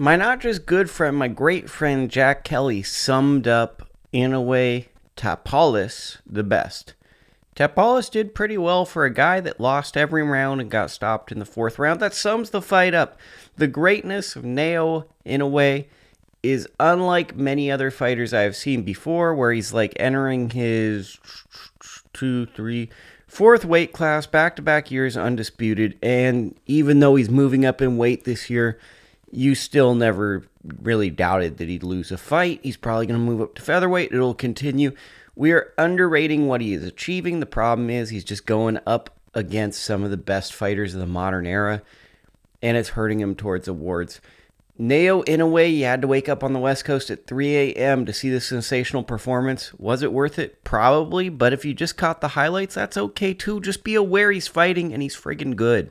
My not just good friend, my great friend Jack Kelly summed up, in a way, Tapales the best. Tapales did pretty well for a guy that lost every round and got stopped in the fourth round. That sums the fight up. The greatness of Neo, in a way, is unlike many other fighters I have seen before, where he's like entering his two, three, fourth weight class, back to back years undisputed. And even though he's moving up in weight this year, you still never really doubted that he'd lose a fight. He's probably going to move up to featherweight. It'll continue. We are underrating what he is achieving. The problem is he's just going up against some of the best fighters of the modern era, and it's hurting him towards awards. Naoya Inoue, you had to wake up on the West Coast at 3 a.m. to see the sensational performance. Was it worth it? Probably, but if you just caught the highlights, that's okay too. Just be aware he's fighting and he's friggin' good.